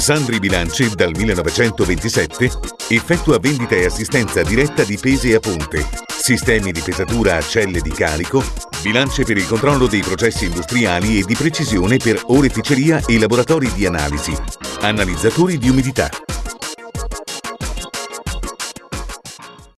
Sandri Bilanci dal 1927 effettua vendita e assistenza diretta di pese a ponte, sistemi di pesatura a celle di carico, bilance per il controllo dei processi industriali e di precisione per oreficeria e laboratori di analisi, analizzatori di umidità.